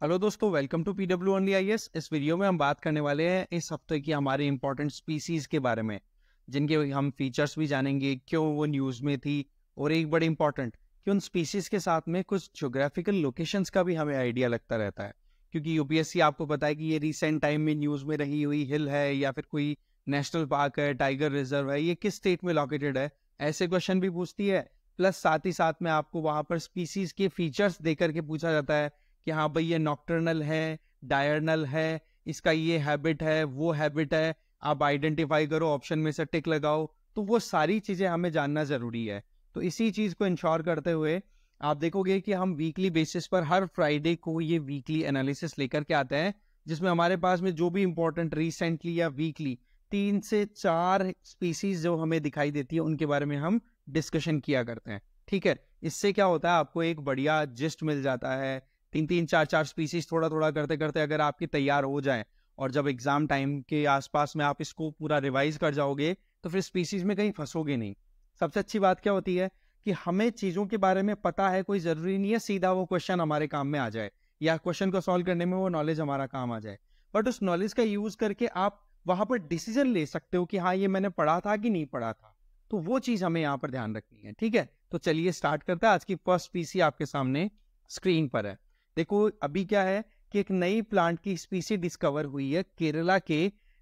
Hello दोस्तों welcome to P W only आई इस video में हम बात करने वाले हैं इस हफ़्ते की हमारे इंपॉर्टेंट स्पीसीज के बारे में, जिनके हम फीचर्स भी जानेंगे, क्यों वो न्यूज़ में थी और एक बड़े इंपॉर्टेंट कि उन स्पीसीज के साथ में कुछ जोग्राफिकल लोकेशंस का भी हमें आइडिया लगता रहता है। क्योंकि यूपीएससी आपको पता है कि ये रिसेंट टाइम में न्यूज़ में रही हुई हिल है या फिर कोई नेशनल पार्क है टाइगर रिज़र्व है, ये किस स्टेट में लोकेटेड है, ऐसे क्वेश्चन भी पूछती है। प्लस साथ ही साथ में आपको वहाँ पर स्पीसीज के फीचर्स देकर के पूछा जाता है कि हाँ भाई ये नॉक्टर्नल है डायरनल है, इसका ये हैबिट है, वो हैबिट है, आप आइडेंटिफाई करो ऑप्शन में से टिक लगाओ तो वो सारी चीज़ें हमें जानना ज़रूरी है। तो इसी चीज़ को इंश्योर करते हुए आप देखोगे कि हम वीकली बेसिस पर हर फ्राइडे को ये वीकली एनालिसिस लेकर के आते हैं, जिसमें हमारे पास में जो भी इंपॉर्टेंट रिसेंटली या वीकली तीन से चार स्पीसीज जो हमें दिखाई देती है, उनके बारे में हम डिस्कशन किया करते हैं। ठीक है, इससे क्या होता है, आपको एक बढ़िया जिस्ट मिल जाता है तीन तीन चार चार स्पीसीज थोड़ा थोड़ा करते करते अगर आपकी तैयार हो जाए और जब एग्ज़ाम टाइम के आसपास में आप इसको पूरा रिवाइज कर जाओगे तो फिर स्पीसीज में कहीं फंसोगे नहीं। सबसे अच्छी बात क्या होती है कि हमें चीज़ों के बारे में पता है, कोई ज़रूरी नहीं है सीधा वो क्वेश्चन हमारे काम में आ जाए या क्वेश्चन को सॉल्व करने में वो नॉलेज हमारा काम आ जाए। बट उस नॉलेज का यूज़ करके आप वहाँ पर डिसीज़न ले सकते हो कि हाँ ये मैंने पढ़ा था कि नहीं पढ़ा था। तो वो चीज़ हमें यहाँ पर ध्यान रखनी है, ठीक है? तो चलिए स्टार्ट करते हैं। आज की फ़र्स्ट पीसी आपके सामने स्क्रीन पर है। देखो, अभी क्या है कि एक नई प्लांट की स्पीसी डिस्कवर हुई है केरला के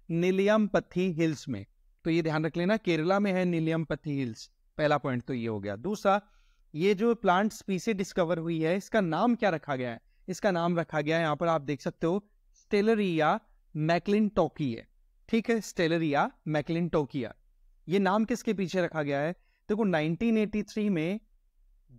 नीलियम पत्थी हिल्स में। तो ये ध्यान रख लेना, केरला में है नीलियम पत्थी हिल्स पहला पॉइंट तो ये हो गया। दूसरा, ये जो प्लांट स्पीसी डिस्कवर हुई है, इसका नाम क्या रखा गया है? इसका नाम रखा गया है, यहाँ पर आप देख सकते हो स्टेलरिया मैकलिन टोकिया ठीक है स्टेलरिया मैकलिन टोकिया ये नाम किसके पीछे रखा गया है? देखो तो 1983 में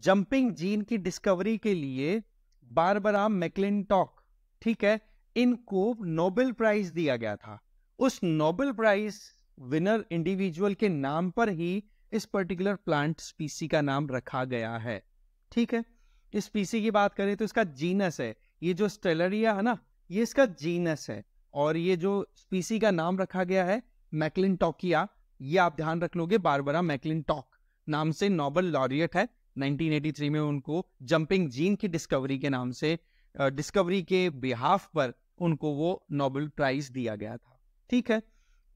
जंपिंग जीन की डिस्कवरी के लिए बारबरा मैकलिनटॉक, ठीक है, इनको नोबेल प्राइज दिया गया था। उस नोबेल प्राइज विनर इंडिविजुअल के नाम पर ही इस पर्टिकुलर प्लांट स्पीसी का नाम रखा गया है, ठीक है? इस स्पीसी की बात करें तो इसका जीनस है। ये जो स्टेलरिया है ना, ये इसका जीनस है और ये जो स्पीसी का नाम रखा गया है मैकलिन टॉकिया ये आप ध्यान रख लोगे, बारबरा मैकलिन टॉक नाम से नोबल लॉरियट है। 1983 में उनको जंपिंग जीन की डिस्कवरी के नाम से डिस्कवरी के बिहाफ पर उनको वो नोबेल प्राइज दिया गया था। ठीक है?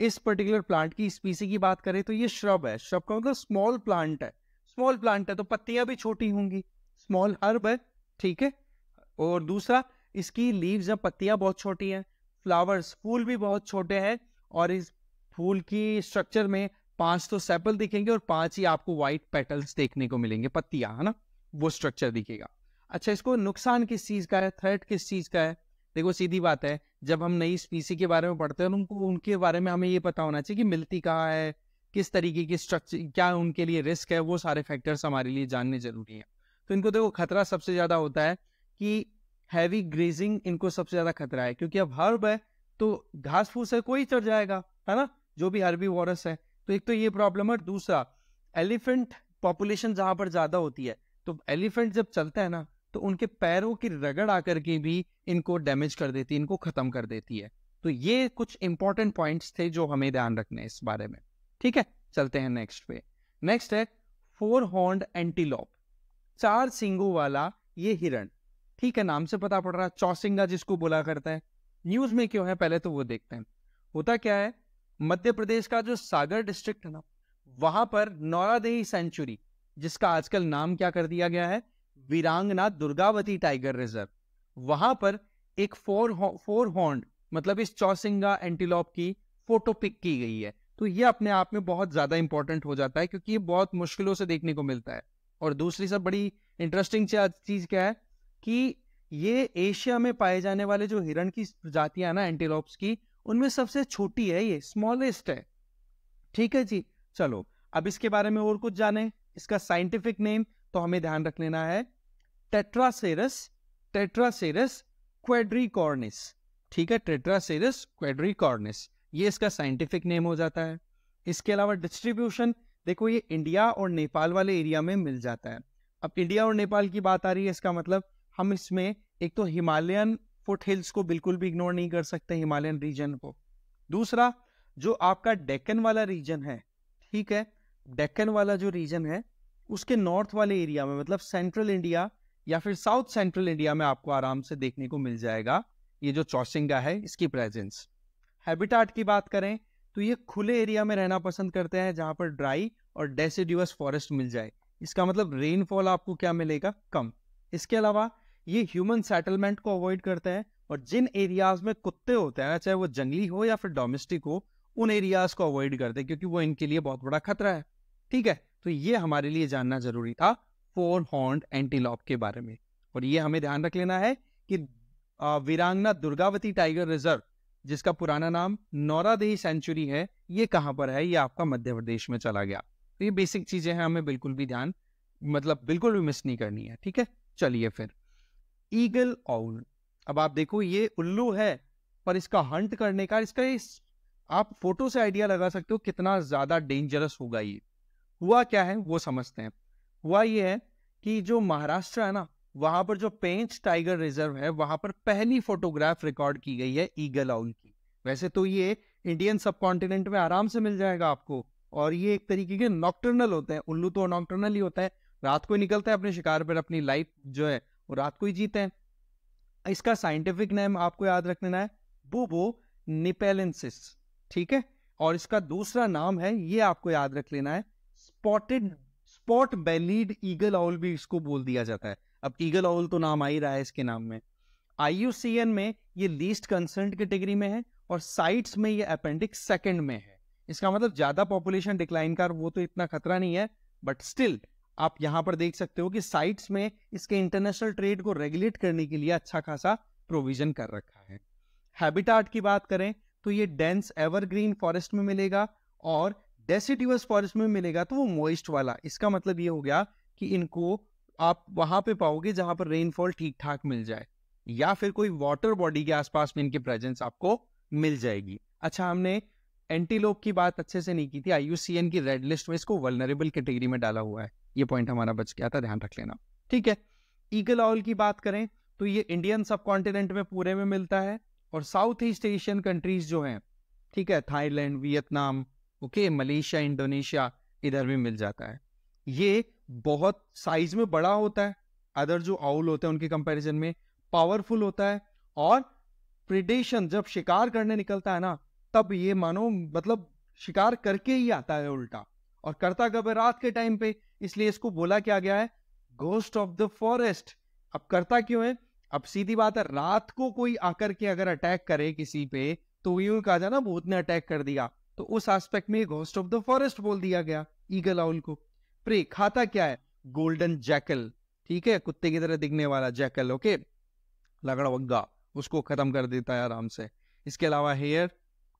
इस पर्टिकुलर प्लांट की स्पीसी की बात करें तो ये श्रब है। श्रब का मतलब स्मॉल प्लांट है। स्मॉल प्लांट है तो पत्तियाँ भी छोटी होंगी। स्मॉल हर्ब है, ठीक है? और दूसरा, इसकी लीव्स या पत्तियाँ बहुत छोटी हैं। फ्लावर्स, फूल भी बहुत छोटे हैं और इस फूल की स्ट्रक्चर में पाँच तो सेपल दिखेंगे और पाँच ही आपको व्हाइट पेटल्स देखने को मिलेंगे, पत्तियाँ, है ना? वो स्ट्रक्चर दिखेगा। अच्छा इसको नुकसान किस चीज़ का है? थ्रेट किस चीज़ का है? देखो, सीधी बात है, जब हम नई स्पीसी के बारे में पढ़ते हैं उनको, उनके बारे में हमें ये पता होना चाहिए कि मिलती कहाँ है, किस तरीके की स्ट्रक्चर क्या उनके लिए रिस्क है, वो सारे फैक्टर्स हमारे लिए जानने ज़रूरी है। तो इनको देखो, खतरा सबसे ज़्यादा होता है कि हैवी ग्रेजिंग इनको सबसे ज़्यादा खतरा है, क्योंकि अब हर्ब है तो घास फूस है कोई चढ़ जाएगा, है ना? जो भी हर्बी वॉरस है तो एक तो ये प्रॉब्लम है दूसरा एलिफेंट पॉपुलेशन जहाँ पर ज़्यादा होती है तो एलिफेंट जब चलता है ना तो उनके पैरों की रगड़ आकर के भी इनको डैमेज कर देती है, इनको खत्म कर देती है। तो ये कुछ इंपॉर्टेंट पॉइंट्स थे जो हमें ध्यान रखने हैं इस बारे में। ठीक है? चलते हैं नेक्स्ट पे। नेक्स्ट है फोर हॉर्न एंटीलॉप चार सिंगों वाला ये हिरण। ठीक है, नाम से पता पड़ रहा है, चौसिंगा जिसको बोला करता है। न्यूज़ में क्यों है? पहले तो वो देखते हैं। होता क्या है? मध्य प्रदेश का जो सागर डिस्ट्रिक्ट है ना, वहाँ पर नौरादेही सेंचुरी जिसका आजकल नाम क्या कर दिया गया है? वीरांगना दुर्गावती टाइगर रिज़र्व वहाँ पर एक फोर फोर हॉर्न मतलब इस चौसिंगा एंटीलॉप की फ़ोटो पिक की गई है। तो ये अपने आप में बहुत ज़्यादा इंपॉर्टेंट हो जाता है, क्योंकि ये बहुत मुश्किलों से देखने को मिलता है। और दूसरी सब बड़ी इंटरेस्टिंग चीज़ क्या है कि ये एशिया में पाए जाने वाले जो हिरण की प्रजातियाँ ना एंटीलॉप्स की उनमें सबसे छोटी है ये स्मॉलेस्ट है। ठीक है जी? चलो, अब इसके बारे में और कुछ जाने। इसका साइंटिफिक नेम तो हमें ध्यान रख लेना है। टेट्रासेरस टेट्रासेरस क्वेड्रिकॉर्निस ठीक है? टेट्रासेरस क्वेड्रिकॉर्निस ये इसका साइंटिफिक नेम हो जाता है। इसके अलावा डिस्ट्रीब्यूशन देखो ये इंडिया और नेपाल वाले एरिया में मिल जाता है। अब इंडिया और नेपाल की बात आ रही है, इसका मतलब हम इसमें एक तो हिमालयन फुट हिल्स को बिल्कुल भी इग्नोर नहीं कर सकते हिमालयन रीजन को। दूसरा, जो आपका डेक्कन वाला रीजन है, ठीक है डेक्कन वाला जो रीजन है, उसके नॉर्थ वाले एरिया में मतलब सेंट्रल इंडिया या फिर साउथ सेंट्रल इंडिया में आपको आराम से देखने को मिल जाएगा, ये जो चौसिंगा है, इसकी प्रेजेंस हैबिटाट की बात करें तो ये खुले एरिया में रहना पसंद करते हैं, जहाँ पर ड्राई और डेसिड्यूस फॉरेस्ट मिल जाए। इसका मतलब रेनफॉल आपको क्या मिलेगा? कम। इसके अलावा ये ह्यूमन सेटलमेंट को अवॉइड करते हैं और जिन एरियाज़ में कुत्ते होते हैं चाहे वो जंगली हो या फिर डोमेस्टिक हो, उन एरियाज़ को अवॉइड करते हैं क्योंकि वो इनके लिए बहुत बड़ा खतरा है। ठीक है? तो ये हमारे लिए जानना ज़रूरी था फोर हॉर्न एंटीलॉप के बारे में। और ये हमें ध्यान रख लेना है कि वीरांगना दुर्गावती टाइगर रिज़र्व जिसका पुराना नाम नौरादेही सेंचुरी है, ये कहाँ पर है? ये आपका मध्य प्रदेश में चला गया। तो ये बेसिक चीज़ें हैं, हमें बिल्कुल भी ध्यान मतलब बिल्कुल भी मिस नहीं करनी है। ठीक है? चलिए फिर। ईगल आउल अब आप देखो, ये उल्लू है, पर इसका हंट करने का, इसका इस, आप फ़ोटो से आइडिया लगा सकते हो कितना ज़्यादा डेंजरस होगा ये। हुआ क्या है, वो समझते हैं। हुआ ये है कि जो महाराष्ट्र है ना, वहाँ पर जो पेंच टाइगर रिज़र्व है, वहाँ पर पहली फोटोग्राफ रिकॉर्ड की गई है ईगल आउल की। वैसे तो ये इंडियन सब कॉन्टिनेंट में आराम से मिल जाएगा आपको, और ये एक तरीके के नॉक्टर्नल होते हैं। उल्लू तो नॉक्टर्नल ही होता है। रात को निकलता है अपने शिकार पर, अपनी लाइफ जो है वो रात को ही जीते हैं। इसका साइंटिफिक नेम आपको याद रखना है बुबो निपेलेंसिस ठीक है? और इसका दूसरा नाम है, ये आपको याद रख लेना है spotted spot bellied eagle owl भी इसको बोल दिया जाता है। अब ईगल आउल तो नाम आ ही रहा है इसके नाम में। आईयूसीएन में ये लीस्ट कंसर्न कैटेगरी में है और साइट्स में ये अपेंडिक्स सेकंड में है। इसका मतलब ज़्यादा पॉपुलेशन डिक्लाइन का वो तो इतना खतरा नहीं है बट स्टिल आप यहाँ पर देख सकते हो कि साइट्स में इसके इंटरनेशनल ट्रेड को रेगुलेट करने के लिए अच्छा खासा प्रोविज़न कर रखा है। हैबिटाट की बात करें तो ये डेंस एवरग्रीन फॉरेस्ट में मिलेगा और डेसिडिवस फॉरेस्ट में मिलेगा तो वो मोइस्ट वाला। इसका मतलब ये हो गया कि इनको आप वहाँ पे पाओगे जहाँ पर रेनफॉल ठीक ठाक मिल जाए, या फिर कोई वाटर बॉडी के आसपास में इनकी प्रेजेंस आपको मिल जाएगी। अच्छा हमने एंटीलोप की बात अच्छे से नहीं की थी। आईयूसीएन की रेड लिस्ट में इसको वलनरेबल कैटेगरी में डाला हुआ है। ये पॉइंट हमारा बच गया था, ध्यान रख लेना। ठीक है ईगल ऑयल की बात करें तो ये इंडियन सब कॉन्टिनेंट में पूरे में मिलता है और साउथ ईस्ट एशियन कंट्रीज़ जो हैं, ठीक है Thailand Vietnam okay Malaysia Indonesia इधर भी मिल जाता है। ये बहुत साइज़ में बड़ा होता है अदर जो आउल होते हैं उनके कंपैरिजन में पावरफुल होता है और प्रिडेशन जब शिकार करने निकलता है ना, तब ये मानो मतलब शिकार करके ही आता है उल्टा। और करता कब है? रात के टाइम पे इसलिए इसको बोला क्या गया है? गोस्ट ऑफ़ द फॉरेस्ट अब करता क्यों है? अब सीधी बात है, रात को कोई आकर के अगर अटैक करे किसी पे तो यूँ कहा जाए ना भूत ने अटैक कर दिया. तो उस एस्पेक्ट में घोस्ट ऑफ़ द फॉरेस्ट बोल दिया गया ईगल आउल को। प्रे, खाता क्या है? गोल्डन जैकल ठीक है? कुत्ते की तरह दिखने वाला जैकल ओके लगड़ा वग्गा, उसको खत्म कर देता है आराम से। इसके अलावा हेयर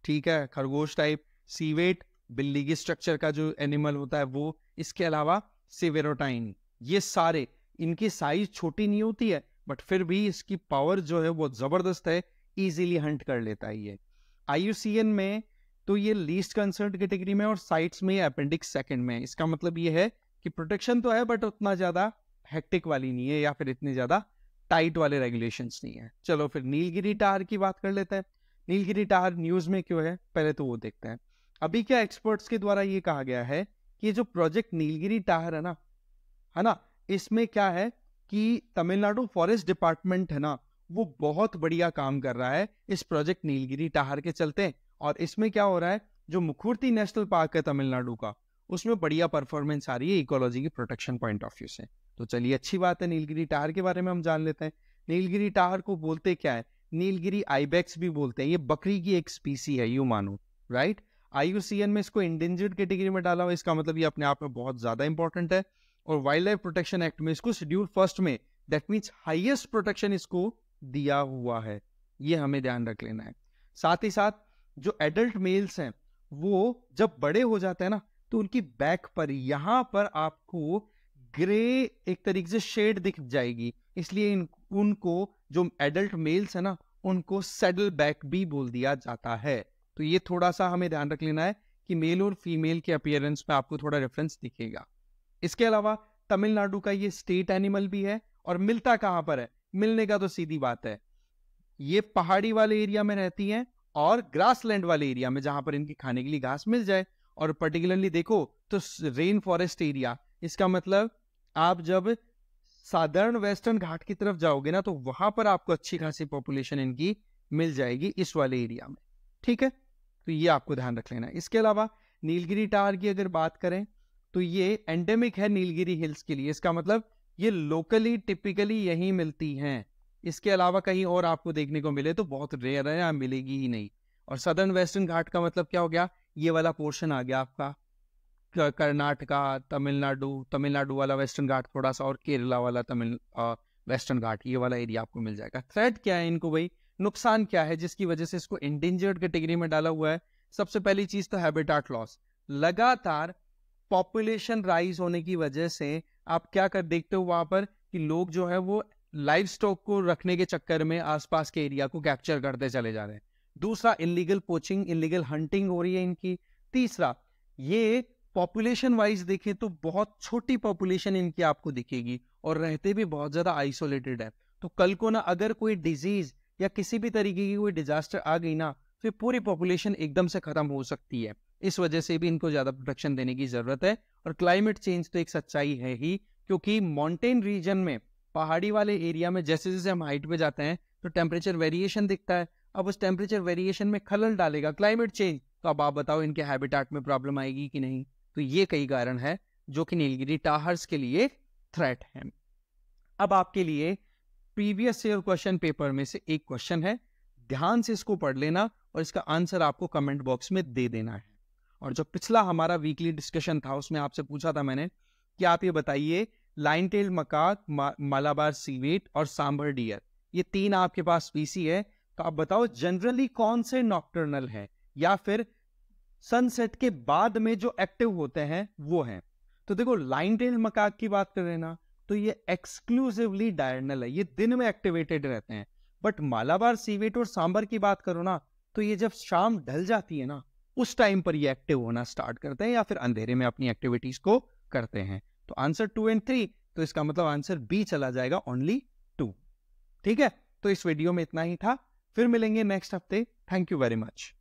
ठीक है? खरगोश टाइप सीवेट बिल्ली की स्ट्रक्चर का जो एनिमल होता है वो। इसके अलावा सिवेरोटाइन ये सारे, इनकी साइज़ छोटी नहीं होती है बट फिर भी इसकी पावर जो है वो ज़बरदस्त है इजीली हंट कर लेता है ये। आईयूसीएन में तो ये लीस्ट कंसर्न कैटेगरी में और साइट्स में अपेंडिक्स सेकंड में। इसका मतलब ये है कि प्रोटेक्शन तो है बट उतना ज़्यादा हेक्टिक वाली नहीं है, या फिर इतनी ज़्यादा टाइट वाले रेगुलेशंस नहीं है। चलो फिर नीलगिरी टार की बात कर लेते हैं। नीलगिरी टार न्यूज़ में क्यों है? पहले तो वो देखते हैं। अभी क्या एक्सपर्ट्स के द्वारा ये कहा गया है कि जो प्रोजेक्ट नीलगिरी टार है ना है ना, इसमें क्या है कि तमिलनाडु फॉरेस्ट डिपार्टमेंट है ना, वो बहुत बढ़िया काम कर रहा है इस प्रोजेक्ट नीलगिरी टाहर के चलते और इसमें क्या हो रहा है, जो मुखूर्ती नेशनल पार्क है तमिलनाडु का, उसमें बढ़िया परफॉर्मेंस आ रही है इकोलॉजी की प्रोटेक्शन पॉइंट ऑफ़ व्यू से। तो चलिए, अच्छी बात है नीलगिरी टार के बारे में हम जान लेते हैं। नीलगिरी टार को बोलते क्या है? नीलगिरी आईबेक्स भी बोलते हैं, ये बकरी की एक स्पीसी है, यू मानो, राइट? आईयूसीएन में इसको इंडेंजर्ड कैटेगरी में डाला हुआ इसका मतलब ये अपने आप में बहुत ज़्यादा इंपॉर्टेंट है। और वाइल्ड लाइफ प्रोटेक्शन एक्ट में इसको शेड्यूल फ़र्स्ट में दैट मीन्स हाइएस्ट प्रोटेक्शन इसको दिया हुआ है। ये हमें ध्यान रख लेना है। साथ ही साथ, जो एडल्ट मेल्स हैं, वो जब बड़े हो जाते हैं ना तो उनकी बैक पर, यहाँ पर आपको ग्रे एक तरीके से शेड दिख जाएगी। इसलिए इन, उनको, जो एडल्ट मेल्स है ना, उनको सेडल बैक भी बोल दिया जाता है। तो ये थोड़ा सा हमें ध्यान रख लेना है कि मेल और फीमेल के अपियरेंस में आपको थोड़ा रेफरेंस दिखेगा। इसके अलावा तमिलनाडु का ये स्टेट एनिमल भी है और मिलता कहाँ पर है? मिलने का तो सीधी बात है। ये पहाड़ी वाले एरिया में रहती हैं और ग्रास लैंड वाले एरिया में, जहाँ पर इनकी खाने के लिए घास मिल जाए। और पर्टिकुलरली देखो तो रेन फॉरेस्ट एरिया इसका मतलब आप जब साधारण वेस्टर्न घाट की तरफ़ जाओगे ना तो वहाँ पर आपको अच्छी खासी पॉपुलेशन इनकी मिल जाएगी इस वाले एरिया में। ठीक है? तो ये आपको ध्यान रख लेना इसके अलावा नीलगिरी टावर की अगर बात करें तो ये एंडेमिक है नीलगिरी हिल्स के लिए। इसका मतलब ये लोकली टिपिकली यही मिलती हैं। इसके अलावा कहीं और आपको देखने को मिले तो बहुत रेयर है या मिलेगी ही नहीं। और सदर्न वेस्टर्न घाट का मतलब क्या हो गया? ये वाला पोर्शन आ गया आपका। कर्नाटका, तमिलनाडु तमिलनाडु वाला वेस्टर्न घाट, थोड़ा सा और केरला वाला तमिल वेस्टर्न घाट, ये वाला एरिया आपको मिल जाएगा। थ्रेट क्या है इनको भाई? नुकसान क्या है, जिसकी वजह से इसको इंडेंजर्ड कैटेगरी में डाला हुआ है? सबसे पहली चीज़ तो हैबिटाट लॉस लगातार पॉपुलेशन राइज होने की वजह से आप क्या कर, देखते हो वहाँ पर कि लोग जो है वो लाइव स्टॉक को रखने के चक्कर में आसपास के एरिया को कैप्चर करते चले जा रहे हैं। दूसरा इलीगल पोचिंग इलीगल हंटिंग हो रही है इनकी। तीसरा, ये पॉपुलेशन वाइज देखें तो बहुत छोटी पॉपुलेशन इनकी आपको दिखेगी और रहते भी बहुत ज़्यादा आइसोलेटेड है। तो कल को ना अगर कोई डिज़ीज़ या किसी भी तरीके की कोई डिजास्टर आ गई ना तो पूरी पॉपुलेशन एकदम से खत्म हो सकती है। इस वजह से भी इनको ज़्यादा प्रोटेक्शन देने की ज़रूरत है और क्लाइमेट चेंज तो एक सच्चाई है ही, क्योंकि माउंटेन रीजन में, पहाड़ी वाले एरिया में जैसे जैसे हम हाइट पे जाते हैं तो टेम्परेचर वेरिएशन दिखता है। अब उस टेम्परेचर वेरिएशन में खलल डालेगा क्लाइमेट चेंज तो अब आप बताओ इनके हैबिटाट में प्रॉब्लम आएगी कि नहीं? तो ये कई कारण है, जो कि नीलगिरी टाहर्स के लिए थ्रेट है। अब आपके लिए प्रीवियस ईयर क्वेश्चन पेपर में से एक क्वेश्चन है ध्यान से इसको पढ़ लेना और इसका आंसर आपको कमेंट बॉक्स में दे देना है। और जो पिछला हमारा वीकली डिस्कशन था उसमें आपसे पूछा था मैंने कि आप ये बताइए लाइन टेल मकाक मा, मालाबार सीवेट और सांबर डियर ये तीन आपके पास स्पीसी है तो आप बताओ जनरली कौन से नॉक्टर्नल है? या फिर सनसेट के बाद में जो एक्टिव होते हैं वो हैं? तो देखो लाइन टेल मकाक की बात कर रहे ना तो ये एक्सक्लूसिवली डायरनल है, ये दिन में एक्टिवेटेड रहते हैं। बट मालाबार सीवेट और सांबर की बात करो ना तो ये जब शाम ढल जाती है ना, उस टाइम पर ये एक्टिव होना स्टार्ट करते हैं या फिर अंधेरे में अपनी एक्टिविटीज़ को करते हैं। तो आंसर टू एंड थ्री तो इसका मतलब आंसर बी चला जाएगा ओनली टू ठीक है? तो इस वीडियो में इतना ही था। फिर मिलेंगे नेक्स्ट हफ़्ते। Thank you very much